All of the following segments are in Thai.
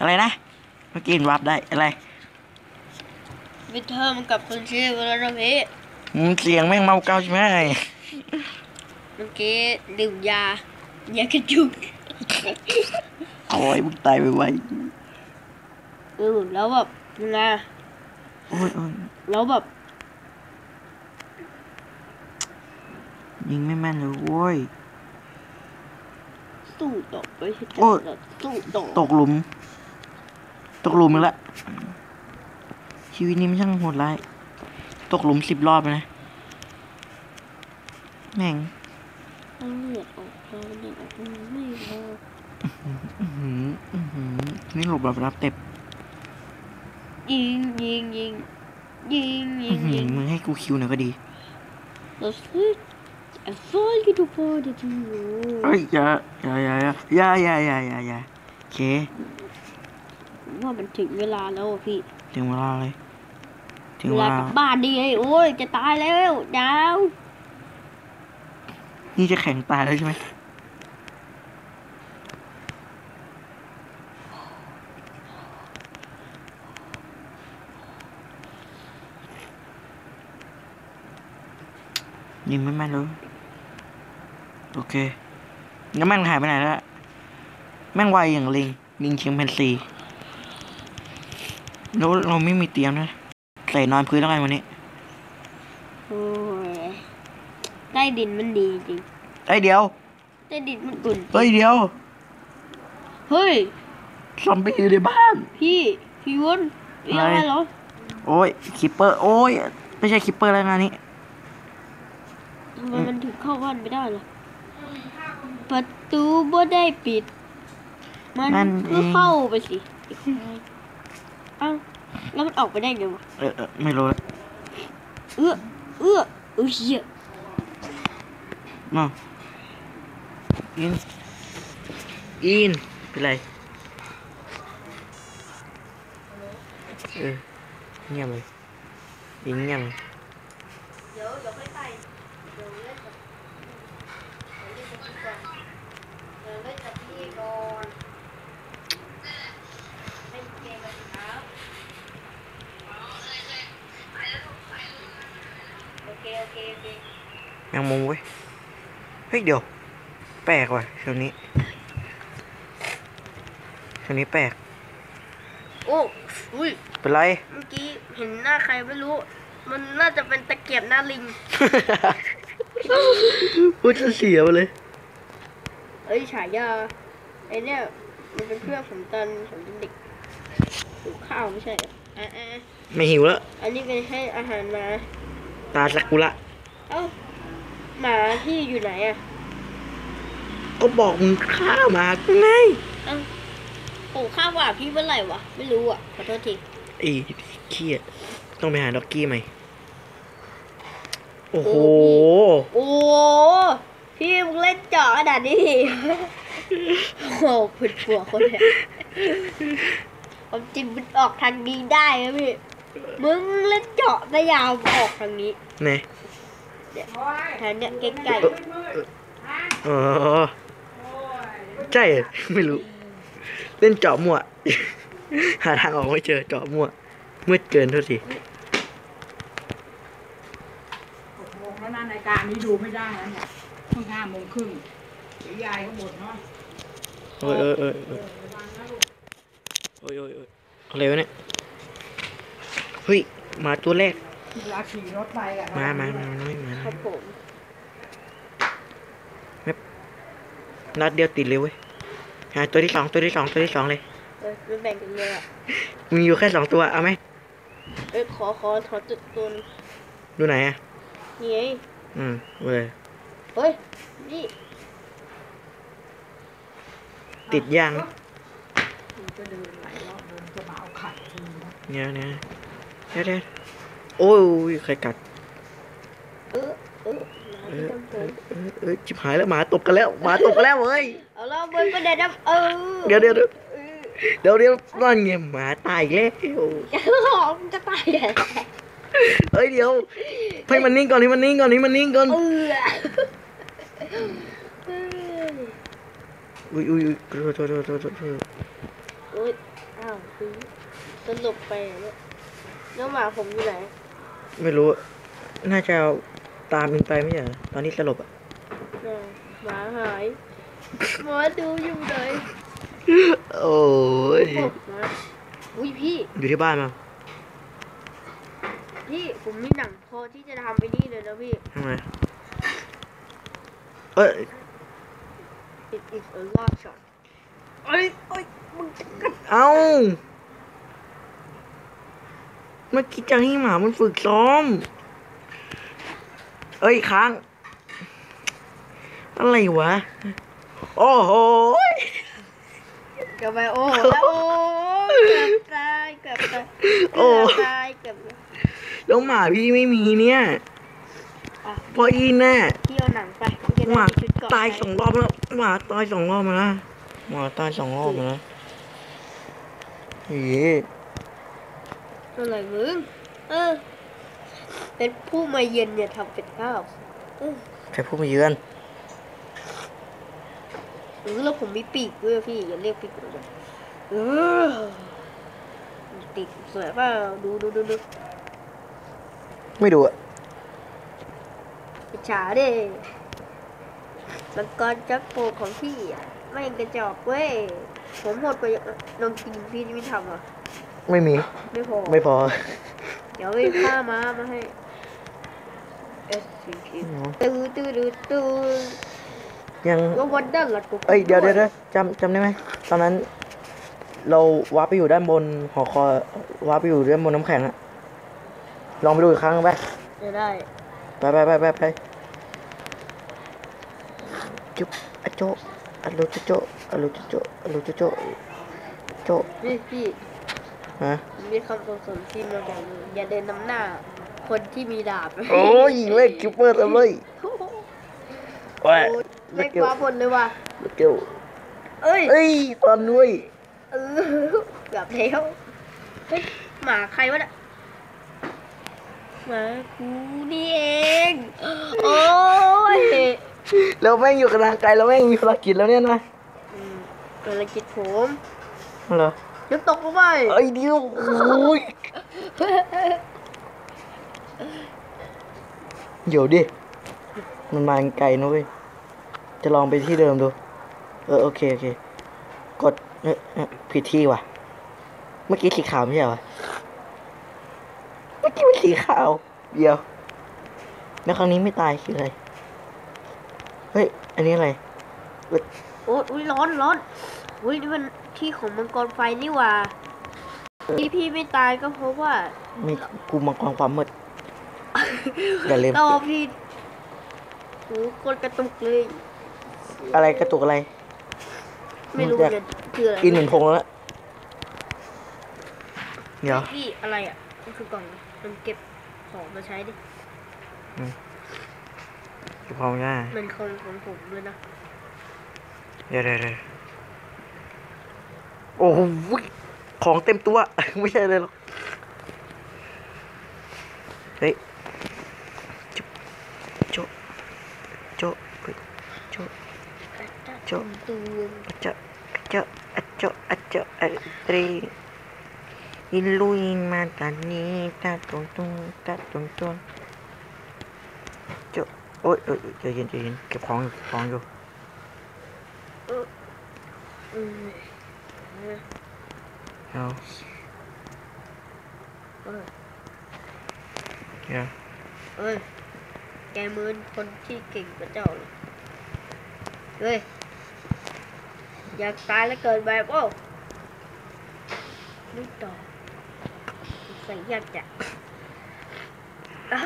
อะไรนะเมื่อกี้วับได้อะไรวิเทอร์มันกลับคืนชีพแล้วนะพี่อืมเสียงแม่งเมาเกาใช่ไหมเมื่อกี้ดื่มยายากระจุกโอ้ยมึงตายไปไวเออแล้วแบบยังไงอะโอ้ยโอ้ยแล้วแบบยิงไม่แม่นเลยโว้ยสู้ต่อไปให้โอ้ยจัดสู้ต่อตกหลุม ตกหลุมอีกแล้วชีวิตนี้ไม่ช่างโหดร้าย ตกหลุมสิบรอบนะ แม่งเอาเลืเราไม่นี่หลบแบบรับเต็บยิงยิงยิงยิงยิงยิงมึงให้กูคิวหน่อยก็ดีเราซื้อ I fall you to fall to you เอ้ยอย่าอย่าอย่าอย่าอย่าอย่าอย่าโอเค ว่ามันถึงเวลาแล้วอะพี่ ถึงเวลาเลยถึงเวเวลาลากลับบ้านดีไงโอ้ยจะตายแล้วดาว นี่จะแข่งตายแล้วใช่ไหมยิงไม่แม่นเลยโอเคงั้นแม่งหายไปไหนแล้ว แม่งไวอย่างลิง ลิงเชียงแพนซี แล้วเราไม่มีเตียงนะใส่นอนพื้นแล้วกันวันนี้โอ้ยใต้ดินมันดีจริงเอ้ยเดี๋ยวใต้ดินมันอุ่นเฮ้ยเดี๋ยวเฮ้ยซอมบี้อยู่ในบ้าน พี่พี่วุ้นพี่อะไรอะไรเหรอโอ้ย creeper โอ้ยไม่ใช่ creeper แล้วงานนี้ทำไมมันถึงเข้าบ้านไม่ได้ล่ะประตูบ่ได้ปิด มันนั่นเองก็เข้าไปสิเอ้าแล้วมันออกไปได้ไงวะเออเออไม่รู้แล้วเอื้อเอื้อเอื้อเหี้ยมาอินอินเป็นไรเออเงียบเลยอินเงียบเลย เดี๋ยวเดี๋ยวค่อยไปเดี๋ยวเล่นกับเดี๋ยวเล่นกับพี่ก่อนเล่นเกมกันครับโอเคโอเคโอเค แม งมุมเว้ย เฮ้ยเดี๋ยว แปลกว่ะเท่านี้เท่านี้แปลก โอ้อุ้ยเป็นไร เมื่อกี้เห็นหน้าใครไม่รู้ มันน่าจะเป็นตะเกียบหน้าลิง พูดจะเสียไปเลย เอ้ยฉายาไอเนี่ยมันเป็นเพื่อนผมตอนผมเป็นเด็กหิวข้าวไม่ใช่เหรออะอะอะไม่หิวแล้ว อันนี้เป็นให้อาหารหมา ตาสักกุระเอ้าหมา ที่อยู่ไหนอะก็บอกมึงฆ่าหมากูไงเอ้าโอ้ข้าวว่าพี่เมื่อไหร่วะ ไม่รู้อะ ขอโทษทีไอ้เขี้ยต้องไปหาด็อกกี้ใหม่โอ้โห โอ้พี่มึงเล่นเจาะขนาดนี้ โอ้โหผิดผัวคนเนี่ยความจริงมันออกทางนี้ได้นะพี่ มึงเล่นเจาะพยายามออกทางนี้ ไหน เนี่ยทางเนี้ยใกล้อ๋อใช่ไม่รู้ เล่นเจาะมั่วหาทางออกไม่เจอเจาะมั่วมืดเกินเท่าทีหกโมงแล้วนะรายการนี้ดูไม่ได้แล้วเนี่ยเพิ่งห้าโมงครึ่งยายก็บ่นเนาะโอ้ยโอ้ยโอ้ยโอ้ยโอ้ยอ้ยโอ้ยอะไรวะเนี่ยเฮ้ยมาตัวแรกมามามา ครับผมนัดเดียวติดเลยเว้ยหาตัวที่สองตัวที่สองตัวที่สองเลยเออไม่แบ่งกันเลยอะมีอยู่แค่สองตัวเอาไหมเอ้ยขอขอขอจุดตัวหนึงดูไหนอะนี่ไงอืมเว้ยเฮ้ยนี่ติดยางมันจะเดินหลายรอบเดินจะมาเอาไข่ทีนะเนี่ยเนี่ยเดี๋ยวเดี๋ยวโอ้ยใครกัดเออเออมา เอที่อต้องเอเกิอนเออเออจิบหายแล้วหมาตบกันแล้วหมาตบกันแล้วเว้ยเอาแล้วบนประเด็นนะเออเดี๋ยวเดี๋ยวเดี๋ยวเออเดี๋ยวเดี๋ยวนั่นไงหมาตายอีกแล้วของจะตายแล้วเฮ้ยเดี๋ยวให้มันนิ่งก่อนให้มันนิ่งก่อนให้มันนิ่งก่อนเอออุ้ยอุ้ยอุ้ยโทษโทษโทษโทษโทษโอ้ยอ้าวคือสลบไปแล้วแล้วหมาผมอยู่ไหน ไม่รู้ น่าจะเอา ตามอินไปไม่ใช่เหรอตอนนี้สลบอะน่ะหมาหายหมาดูอยู่ไหนโอ้ยโอ้หมาอุ้ยพี่ อยู่ที่บ้านมาพี่ผมมีหนังพอที่จะทำไปนี่เลยนะพี่ ทำไม เอ้ย it is a long shot เอ้ยเอ้ยมึงจะกัดเอ้าเมื่อกี้จะให้หมามันฝึกซ้อม เอ้ยค้าง อะไรวะ โอ้โหเกือบไปโอ้โหแล้วโอ้เกือบตายเกือบตายโอ้เกือบตายเกือบแล้วหมาพี่ไม่มีเนี่ยอะเพราะอีแน่พี่เอาหนังไปพี่จะหได้มามีชุดเกราะตายใสองรอบแล้วหมาตายสองรอบมาแล้วหมาตายสองรอบมาแล้วเฮ้ยอะไรมึงเออ เป็นผู้มาเยือนเนี่ยทำเป็นข้าวเออใครพูดมาเยือนหรือแล้วผมมีปีกด้วยพี่อย่าเรียกปีกเลยเออปีกสวยเปล่าดูดูดูดูไม่ดูอะอิจฉาดิมังกรจักรโปรของพี่อะไม่งกระจอกเว้ยผมโหดกว่าน้องจริงพี่ไม่ทำอะ ไม่มี ไม่พอ ไม่พอ เดี๋ยวไปฆ่าม้ามาให้ S C P ตื้อตื้อตื้อตื้อยังก็วันด้านหลักกูเอ้ยเดี๋ยวเดี๋ยวเดี๋ยวจำจำได้ไหมตอนนั้น เราวาร์ปไปอยู่ด้านบนหอคอยวาร์ปไปอยู่ด้านบนน้ำแข็งอะลองไปดูอีกครั้งไปจะได้ไปไปไปไปไปจุ๊บอะโจอะโลโจโจอะโลโจโจอะโลโจโจโจนี่พี่ฮะมีคำสอนที่มาอย่างหนึงอย่าเดินนำหน้า คนที่มีดาบโอ้ยเล่นคิปเปอร์เต็มเลยโอ้ยโอ้ยเล็กกว่าบนเลยว่ะลูกเกี้ยวเอ้ยเอ้ยตอนนุ้ยเออเกือบแล้วเฮ้ยหมาใครวะเนี่ยหมากูนี่เองโอ้ยแล้วแม่งอยู่กันทางไกลแล้วแม่งมีภารกิจแล้วเนี่ยนะอืมภารกิจผมเหรอจะตกลงไปเอ้ยเดียวโอ้ย เดี๋ยวดิ มันมาไกลนะเว้ย จะลองไปที่เดิมดู เออโอเคโอเค กดเออเออผิดที่ว่ะ เมื่อกี้สีขาวไม่ใช่เหรอ เมื่อกี้มันสีขาว เดียว แล้วครั้งนี้ไม่ตายคืออะไร เฮ้ย อันนี้อะไร โอ้ยอุ๊ยร้อนร้อนอุ้ยนี่มันที่ของมังกรไฟนี่หว่าที่พี่ไม่ตายก็เพราะว่ามีกูมังกรความมืด อย่าลืมต่อพี่โอ้กดกระตุกเลย อะไรกระตุกอะไร ไม่รู้อยากเนี่ยคืออะไรกินหนึ่งพงแล้ว เดี๋ยว พี่อะไรอะมันคือกล่องมันเก็บของมาใช้ดิจะพร้อมง่ายมันคนของผมด้วยนะเดี๋ยวเดี๋ยวเดี๋ยวโอ้โหของเต็มตัว ไม่ใช่เลยหรอก เฮ้ยจุ๊บโจะโจะเฮ้ยโจะ โจ๊ะตูมอะเจาะอะเจาะอะเจาะอะเจาะอะเตรี อยากตายแล้วเกินไปโอ้ไม่ต่อใส่ยากจังอะ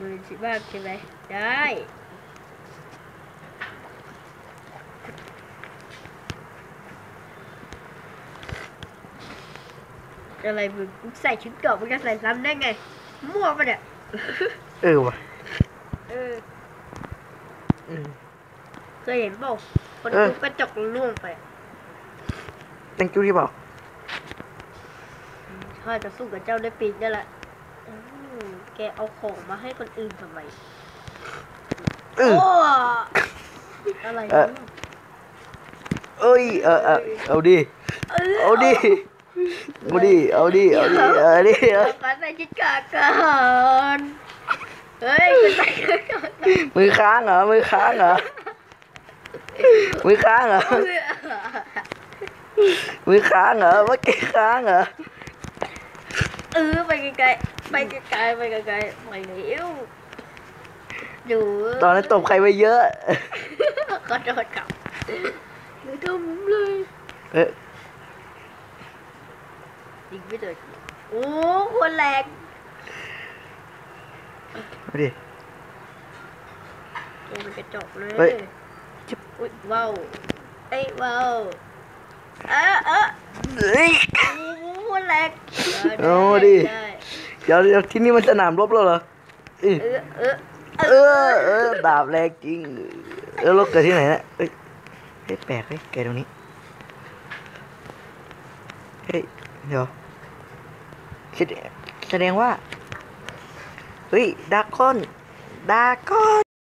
มือสิบ้างใช่ไหมได้อะไรมึงใส่ชุดเกราะมึงจะใส่ซ้ำได้ไง มั่วปะเนี่ย เออว่ะ เออ อืม เคยเห็นเปล่าคนเออทุบกระจกแล้วล่วงไป thank you ที่บอกข้าจะสู้กับเจ้าด้วยปีกนี่แหละอืมแกเอาของมาให้คนอื่นทำไมเออโอ้อะไรเออเนี่ยเอเอ้ยเออเออเอาดิเออเอาดิเอาดิเอาดิเอาดิเอาดิเอาเอากันในจิตกาก่อนเฮ้ยคุณใส่ก่อนมือค้างเหรอมือค้างเหรอ มือค้างเหรอมือค้างเหรอเมื่อกี้ค้างเหรอเออไปไกลๆไปไกลๆไปไกลๆไปเร็วดูตอนนั้นตบใครไปเยอะขอโทษครับหนูทำเลยเอ๊ะยิงไม่โดนโอ้คนแรงเอาดิตัวมันกระจกเลยเฮ้ย อุ้ยว้าวเอ้ยว้าวเออเออเฮ้ยโอ้คนแรงเอาดิได้เดี๋ยวเดี๋ยวที่นี่มันสนามรบแล้วเหรอเอ้ยเออเออเออเออดาบแรงจริงเออรถเกิดที่ไหนนะเอ้ยเฮ้ยแปลกเฮ้ยแกตรงนี้เฮ้ยเดี๋ยวคิดแสดงว่าเฮ้ยดากอนดากอน